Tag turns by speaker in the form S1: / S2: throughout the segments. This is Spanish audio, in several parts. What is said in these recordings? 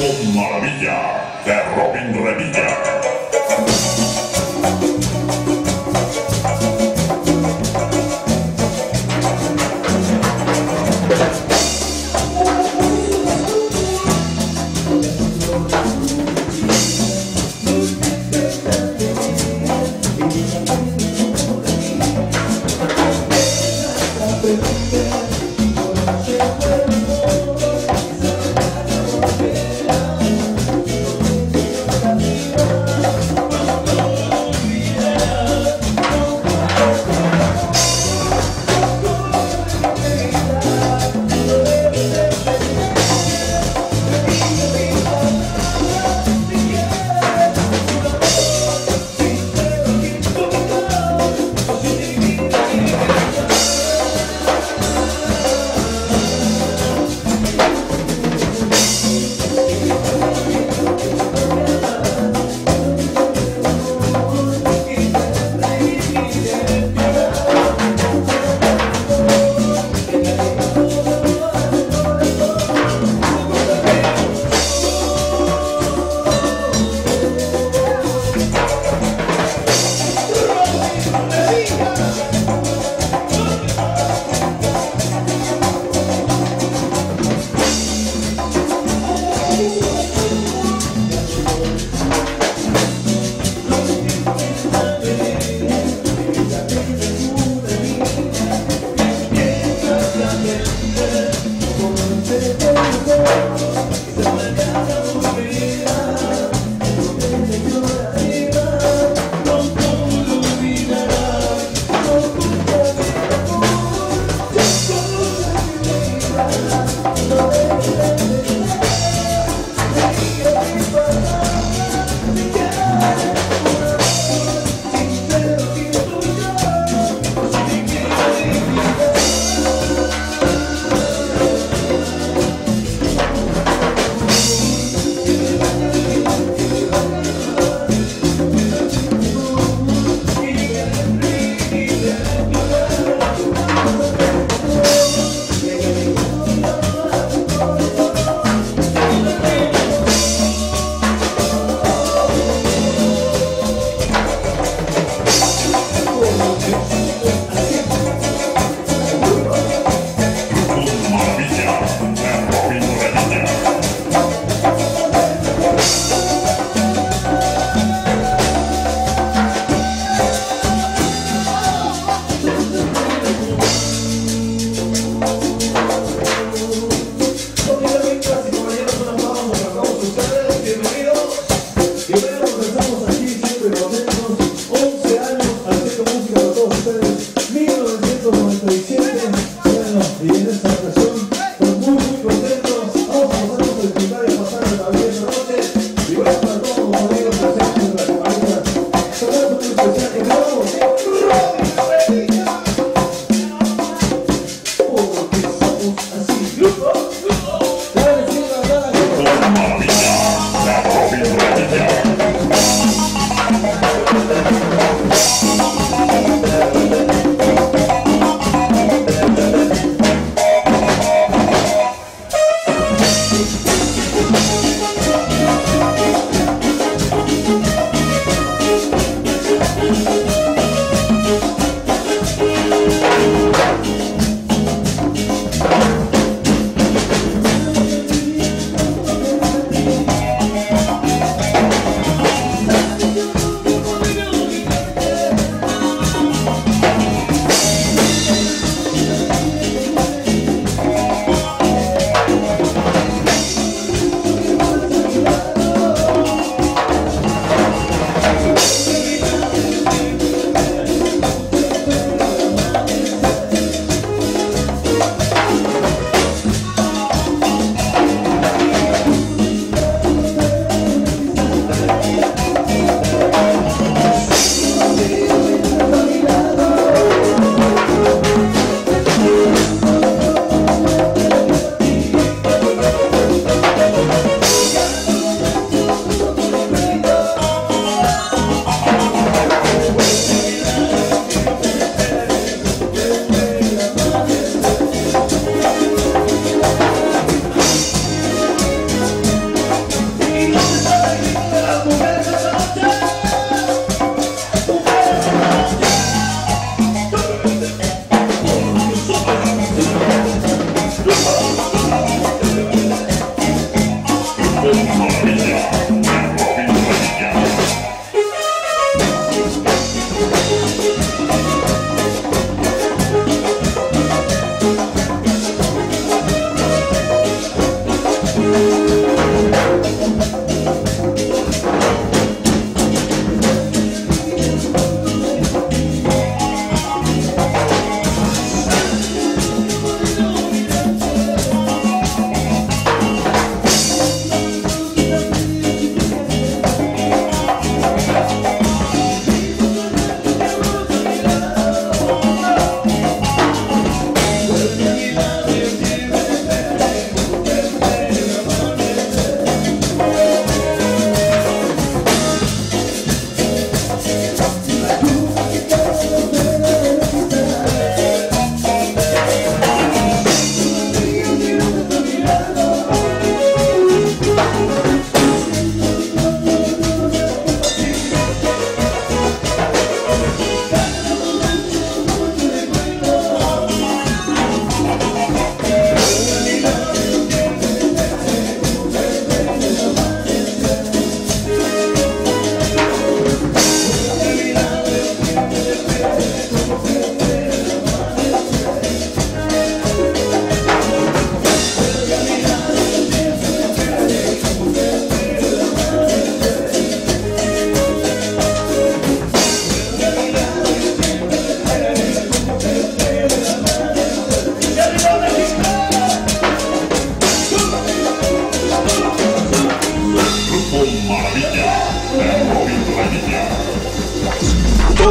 S1: Maravilla de Robin Revilla.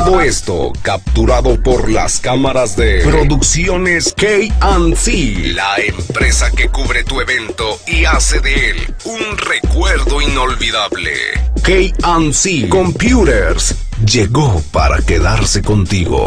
S2: Todo esto capturado por las cámaras de Producciones K&C, la empresa que cubre tu evento y hace de él un recuerdo inolvidable. K&C Computers llegó para quedarse contigo.